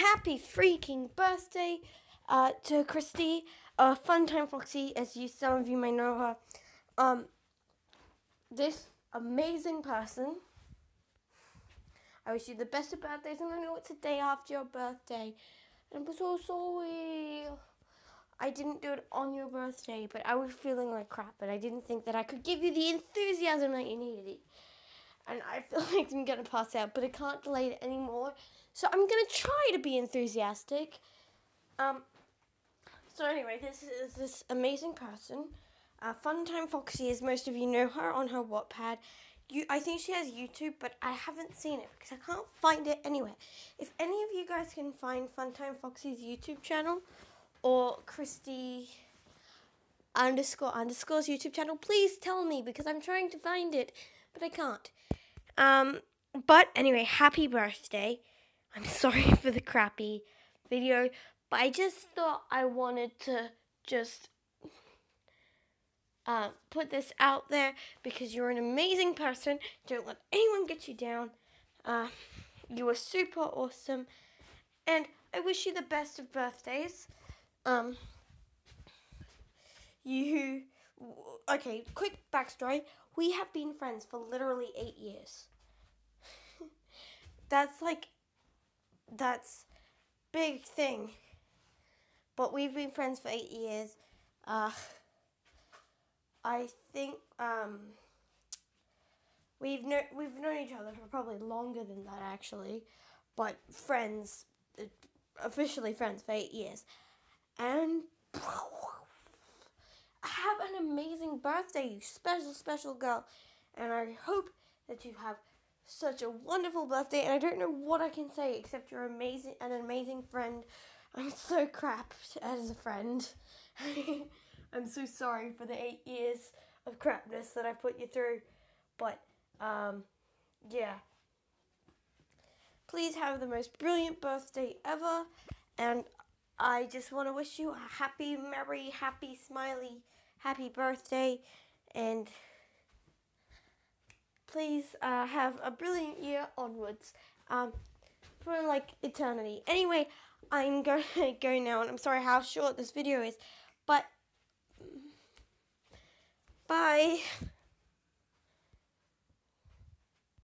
happy freaking birthday uh, to Christy, uh, Funtime Foxy, as you some of you may know her. Um, this amazing person. I wish you the best of birthdays, and I know it's a day after your birthday. And I'm so sorry. I didn't do it on your birthday, but I was feeling like crap, and I didn't think that I could give you the enthusiasm that you needed. Feel like I'm gonna pass out, but I can't delay it anymore. So I'm gonna try to be enthusiastic. Um. So anyway, this is this amazing person. Uh, Funtime Foxy, as most of you know her on her Wattpad. You, I think she has YouTube, but I haven't seen it because I can't find it anywhere. If any of you guys can find Funtime Foxy's YouTube channel or Christy underscore underscore's YouTube channel, please tell me because I'm trying to find it, but I can't. Um, but anyway, happy birthday. I'm sorry for the crappy video, but I just thought I wanted to just uh, put this out there because you're an amazing person. Don't let anyone get you down. Uh, you are super awesome, and I wish you the best of birthdays. Um, you okay? Quick backstory: We have been friends for literally eight years. that's like that's big thing. But we've been friends for eight years. Uh, I think um, we've no, we've known each other for probably longer than that actually, but friends, uh, officially friends for eight years, and have an amazing birthday, you special special girl, and I hope that you have such a wonderful birthday. And I don't know what I can say except you're amazing, an amazing friend. I'm so crap as a friend. I'm so sorry for the eight years of crapness that I put you through. But, um, yeah. Please have the most brilliant birthday ever. And I just want to wish you a happy, merry, happy, smiley, happy birthday. And please uh, have a brilliant year onwards. Um, for like eternity. Anyway, I'm going to go now, and I'm sorry how short this video is, but Bye.